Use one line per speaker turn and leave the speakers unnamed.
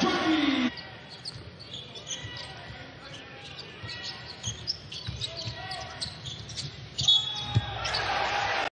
Jones.